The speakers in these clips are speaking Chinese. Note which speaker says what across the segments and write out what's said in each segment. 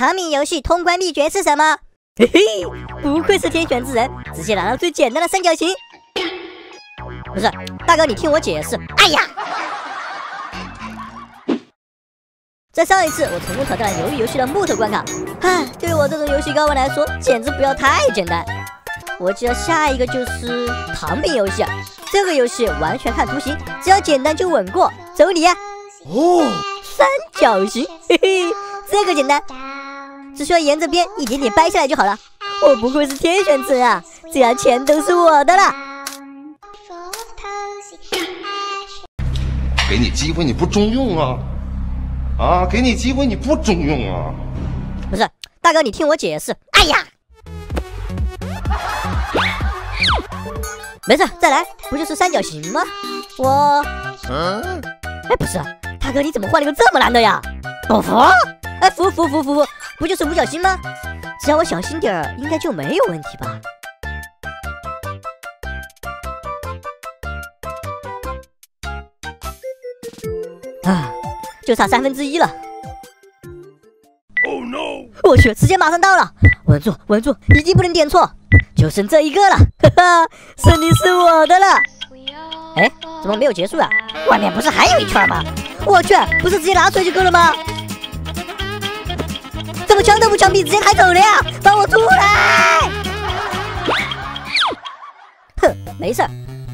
Speaker 1: 唐敏游戏通关秘诀是什么？嘿嘿，不愧是天选之人，直接拿到最简单的三角形。不是，大哥，你听我解释。哎呀！在上一次，我成功挑战了鱿鱼游戏的木头关卡。唉，对于我这种游戏高玩来说，简直不要太简单。我记得下一个就是糖饼游戏，这个游戏完全看图形，只要简单就稳过。走你！哦，三角形，嘿嘿，这个简单，只需要沿着边一点点掰下来就好了。我不愧是天选之人啊，这样钱都是我的了。
Speaker 2: 给你机会你不中用啊！啊，给你机会你不中用啊！
Speaker 1: 不是，大哥，你听我解释。哎呀！没事，再来，不就是三角形吗？我，嗯，哎，不是，大哥，你怎么换了个这么难的呀？不服？哎，服服服服服，不就是五角星吗？只要我小心点儿，应该就没有问题吧？啊，就差三分之一了。Oh no！我去，时间马上到了，稳住，稳住，一定不能点错。就剩这一个了，哈哈，胜利是我的了。哎，怎么没有结束啊？外面不是还有一圈吗？我去，不是直接拿出来就够了吗？怎么枪都不枪毙，直接开走了呀？放我出来！哼，没事，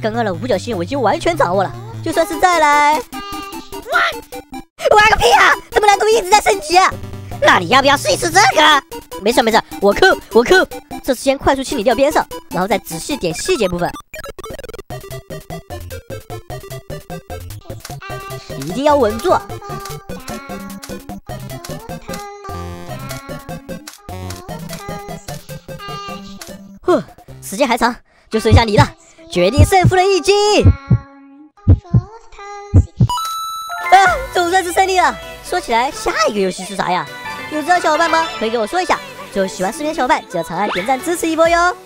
Speaker 1: 刚刚的五角星我已经完全掌握了，就算是再来，玩个屁啊！怎么难度一直在升级啊？那你要不要试一试这个？没事没事，我扣我扣。这次先快速清理掉边上，然后再仔细点细节部分。一定要稳住。呼，时间还长，就剩下你了，决定胜负的一击。啊，总算是胜利了。说起来，下一个游戏是啥呀？有知道小伙伴吗？可以给我说一下。最后喜欢视频的小伙伴，记得长按点赞支持一波哟。